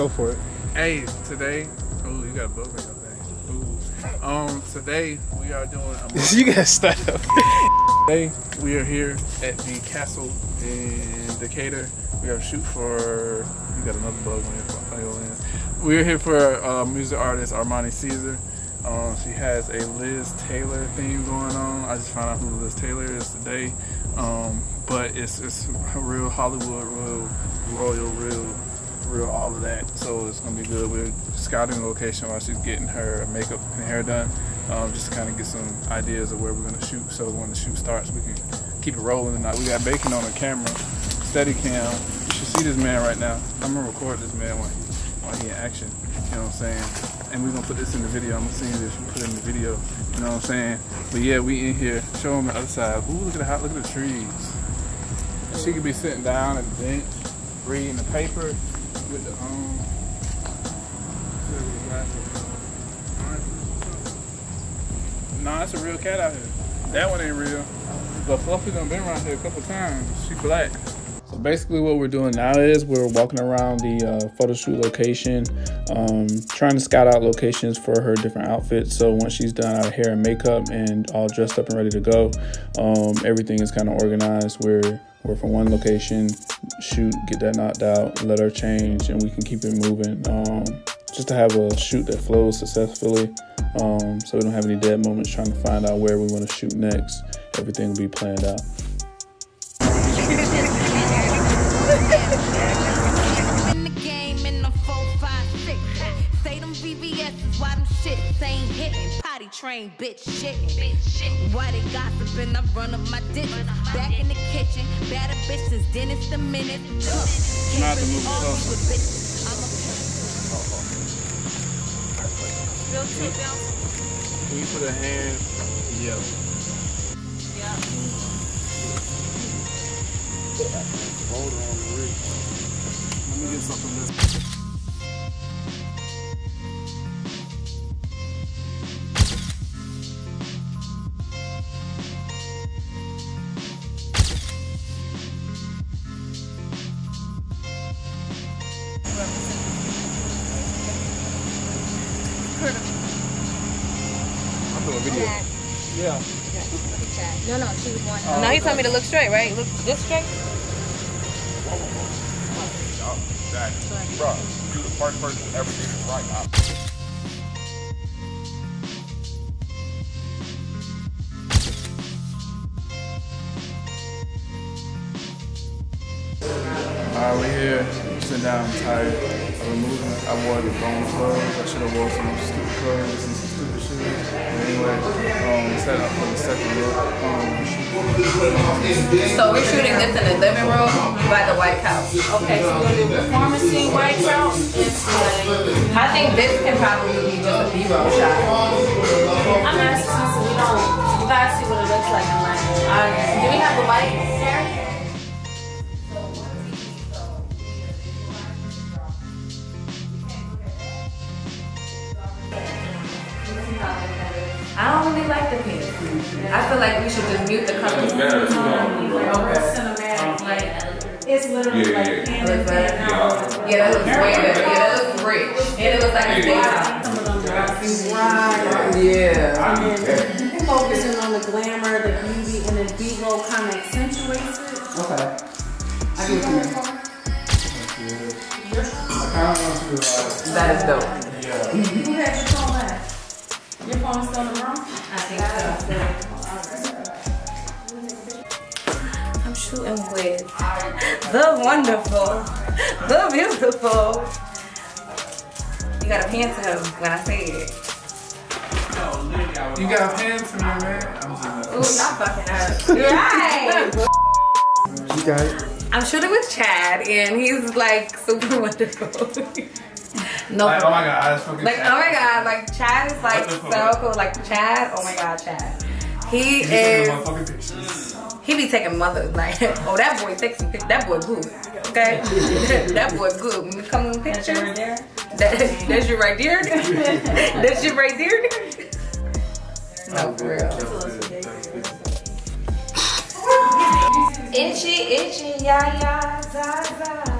Go for it. Hey, today, oh, you got a bug on your thing. Ooh. Um, today we are doing a you got stuff. Today we are here at the castle in Decatur. We have a shoot for. You got another bug on your, on your lens. We're here for uh, music artist Armani Caesar. Um, she has a Liz Taylor theme going on. I just found out who Liz Taylor is today. Um, but it's it's real Hollywood, real real of that. So it's gonna be good. We're scouting the location while she's getting her makeup and hair done, um, just to kind of get some ideas of where we're gonna shoot. So when the shoot starts, we can keep it rolling. And we got Bacon on the camera, steady cam. You should see this man right now. I'm gonna record this man while he while he in action. You know what I'm saying? And we're gonna put this in the video. I'm gonna see this put it in the video. You know what I'm saying? But yeah, we in here. Show them the other side. Ooh, look at the hot. Look at the trees. She could be sitting down at the bench, reading the paper with the um. Nah, that's a real cat out here. That one ain't real. But Fluffy done been around here a couple times. She black. So basically what we're doing now is we're walking around the uh, photo shoot location, um, trying to scout out locations for her different outfits. So once she's done our hair and makeup and all dressed up and ready to go, um, everything is kind of organized. We're, we're from one location, shoot, get that knocked out, let her change, and we can keep it moving. Um, just to have a shoot that flows successfully um, so we don't have any dead moments trying to find out where we want to shoot next. Everything will be planned out. In the game in the four, five, six. Say them VVS is why them shits ain't hitting. Potty train, bitch shitting. Why they gossiping? I run up my dick. Back in the kitchen, better bitches, Dennis the minute. Not to move. Can you put a hand? Yeah. Hold on, Rick. Let me get something this. I'm doing a video. Yeah. No, no, she was one. Oh, no, he told me to look straight, right? Look this straight. Exactly. Bro, you're the first person to ever get it right. I- Alright, we're here. I'm sitting down, I'm tired. I've moving. I wore the wrong clothes. I should have wore some stupid clothes and some stupid shoes. But anyway, um, set up for the second look. Um, So we're shooting this in the living room by the White House. Okay, so we're gonna do performance scene, White House, I think this can probably be just a B-roll shot. I'm not so we don't, you gotta see what it looks like in like, Uh, do we have the white hair? I don't really like the pink. I feel like we should just mute the colors. cinematic, like, it's literally like. It looks better. Yeah, that looks way better. Yeah, that looks rich. And it looks like a daytime. Some of them dresses, right, Yeah. and then focusing on the glamour, the beauty, and the B-roll kind of accentuates it. okay. I see what you mean. I kind of want you to like, That is dope. yeah. Who had your phone at? Phone's still in the room? I think so. I'm shooting with the wonderful, the beautiful. You gotta pan to him when I say it. You got pants in there, man. I'm just Ooh, not fucking up. Right. You got it. I'm shooting with Chad, and he's like super wonderful. No, like, oh my god, I just fucking like oh my god, like Chad is like so fuck? cool. Like Chad, oh my god, Chad. He You is. taking pictures. He be taking mother like, oh that boy takes some pic- that boy good. Okay, that boy good. When we come in That's pictures, right there. that, that's you right there. that's you right there. No, for real. Itchy, itchy, ya, ya, za, za.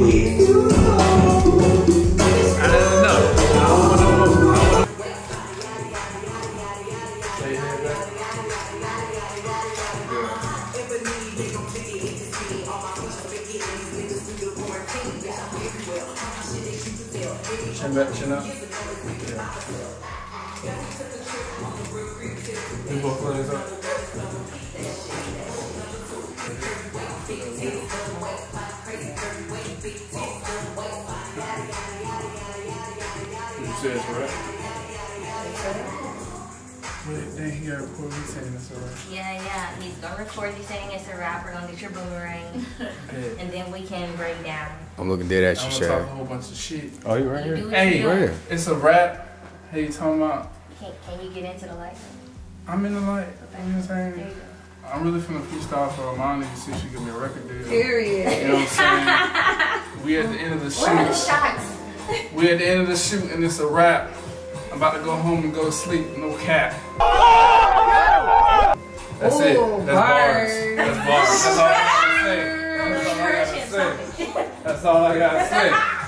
Chin back, chin up. Yeah. Do both legs up. You said it's right. Wait, then he got record me saying it's alright. Yeah, yeah. He's gonna record you saying it's a wrap. We're gonna get your boomerang, Okay. and then we can break down. I'm looking dead at I'm you, gonna talk a Shaq. whole bunch of shit. Oh, you right You here? Hey. Right here. it's a wrap. Hey, you talking about? Can, can you get into the light? I'm in the light. You know what I'm There saying? you go. I'm really finna freestyle for Armani to see if she give me a record deal. Period. You know what I'm saying? we at the end of the Where are the shots? We at the end of the shoot and it's a wrap. I'm about to go home and go to sleep. No cap. That's it. Oh, That's bars. bars. That's bars. That's all I gotta say. That's all I gotta say. That's all I gotta say.